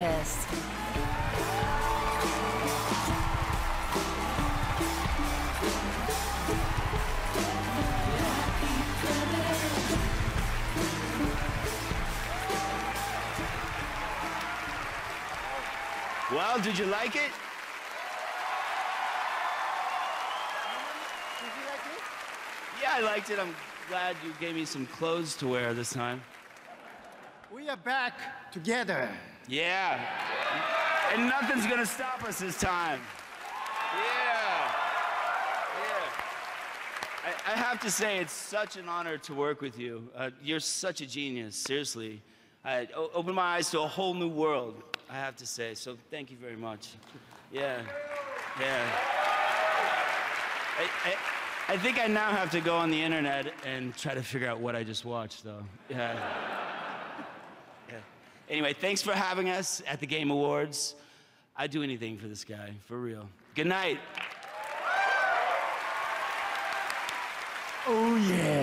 Yes. Well, did you like it? Yeah, I liked it. I'm glad you gave me some clothes to wear this time. We are back together. Yeah. And nothing's gonna stop us this time. Yeah. Yeah. I, I have to say, it's such an honor to work with you. Uh, you're such a genius, seriously. I opened my eyes to a whole new world, I have to say. So thank you very much. Yeah. Yeah. I, I, I think I now have to go on the internet and try to figure out what I just watched, though. Yeah. Anyway, thanks for having us at the Game Awards. I'd do anything for this guy, for real. Good night. Oh yeah.